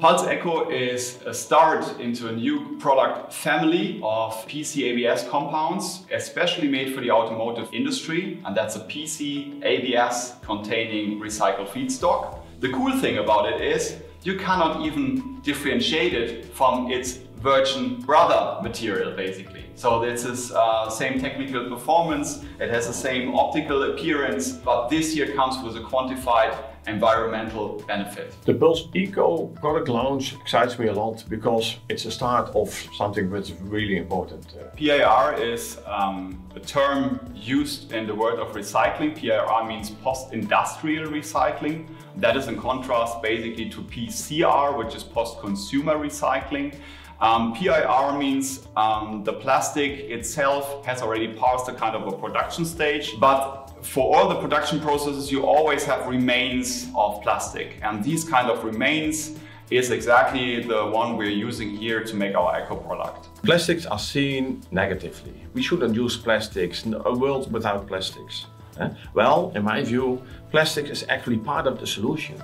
Pulse Eco is a start into a new product family of PC ABS compounds, especially made for the automotive industry, and that's a PC ABS containing recycled feedstock. The cool thing about it is you cannot even differentiate it from its virgin brother material basically. So this is uh, same technical performance, it has the same optical appearance, but this here comes with a quantified environmental benefit. The Pulse Eco product launch excites me a lot because it's a start of something that's really important. PIR is um, a term used in the world of recycling. PIR means post-industrial recycling. That is in contrast basically to PCR, which is post-consumer recycling. Um, PIR means um, the plastic itself has already passed a kind of a production stage, but for all the production processes, you always have remains of plastic. And these kind of remains is exactly the one we're using here to make our eco product. Plastics are seen negatively. We shouldn't use plastics, a world without plastics. Well, in my view, plastic is actually part of the solution.